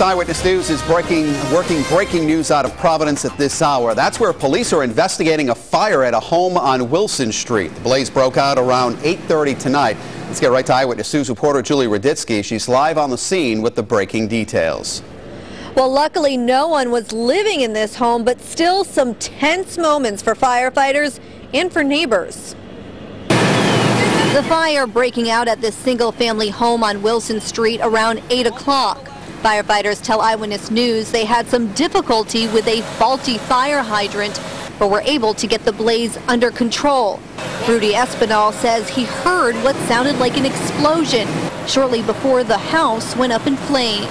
Eyewitness News is breaking, working breaking news out of Providence at this hour. That's where police are investigating a fire at a home on Wilson Street. The blaze broke out around 8.30 tonight. Let's get right to Eyewitness News reporter Julie Raditsky. She's live on the scene with the breaking details. Well, luckily no one was living in this home, but still some tense moments for firefighters and for neighbors. The fire breaking out at this single-family home on Wilson Street around 8 o'clock. Firefighters tell Eyewitness News they had some difficulty with a faulty fire hydrant, but were able to get the blaze under control. Rudy Espinal says he heard what sounded like an explosion shortly before the house went up in flames.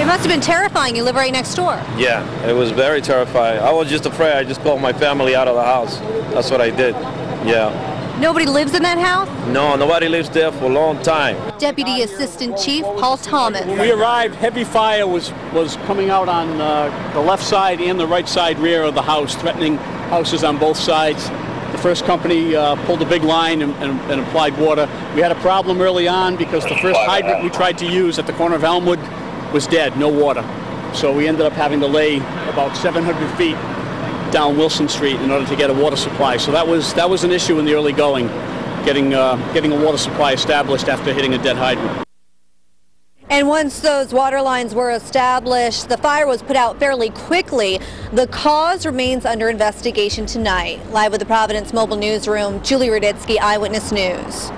It must have been terrifying. You live right next door. Yeah, it was very terrifying. I was just afraid. I just called my family out of the house. That's what I did. Yeah. Nobody lives in that house? No, nobody lives there for a long time. Deputy Assistant Chief Paul Thomas. When we arrived, heavy fire was, was coming out on uh, the left side and the right side rear of the house, threatening houses on both sides. The first company uh, pulled a big line and, and, and, applied water. We had a problem early on because the first hydrant we tried to use at the corner of Elmwood was dead, no water. So we ended up having to lay about 700 feet down Wilson Street in order to get a water supply. So that was that was an issue in the early going, getting uh, getting a water supply established after hitting a dead hydrant. And once those water lines were established, the fire was put out fairly quickly. The cause remains under investigation tonight. Live with the Providence Mobile Newsroom, Julie Raditsky, Eyewitness News.